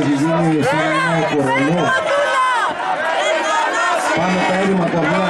έχει γίνει σαν ένα κορονό. Πάμε τα έλλειμμα κορμιά,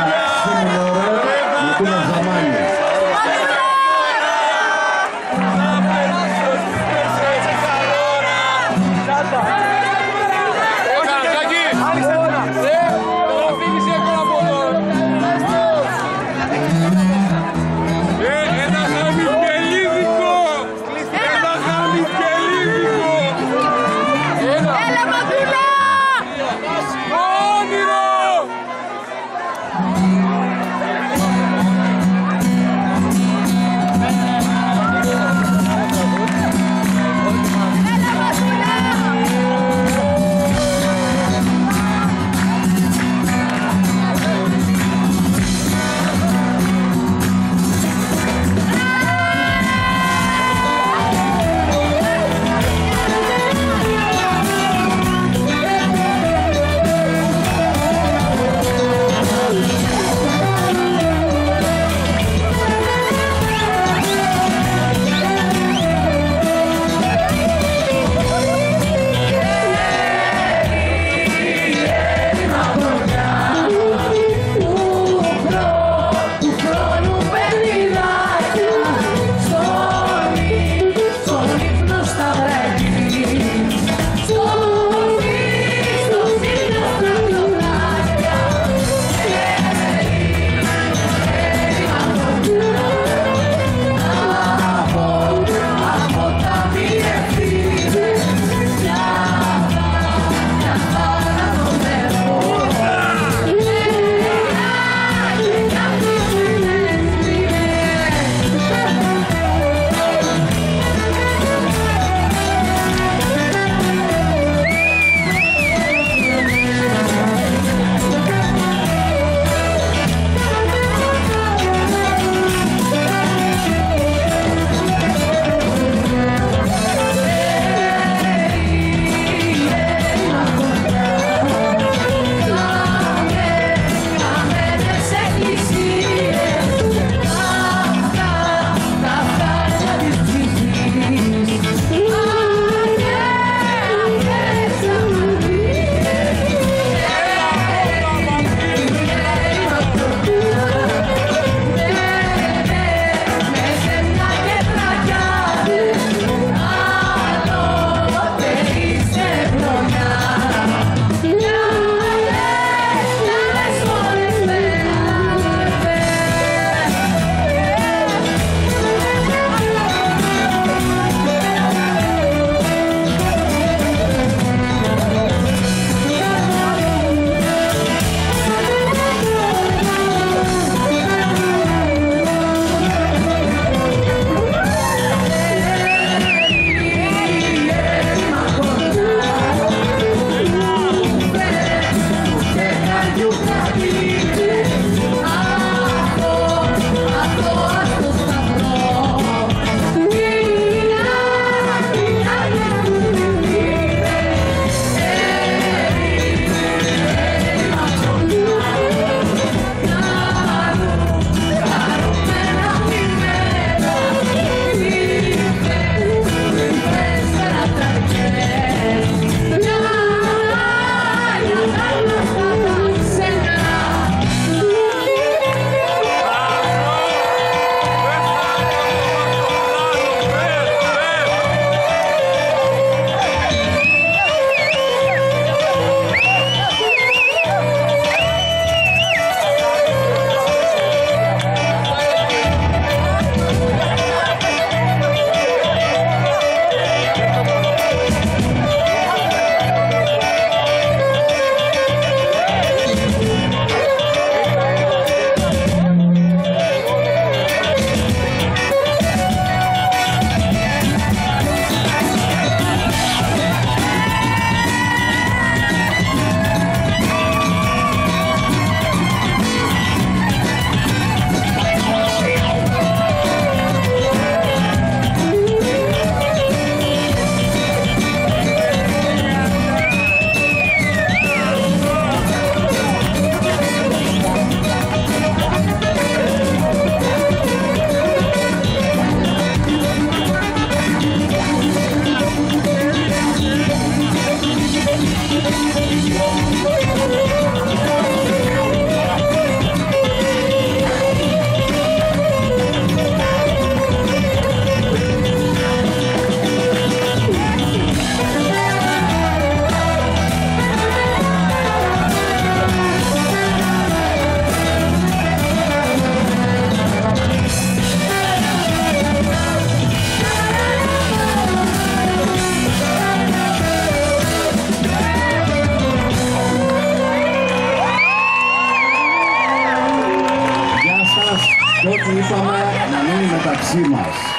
Simas.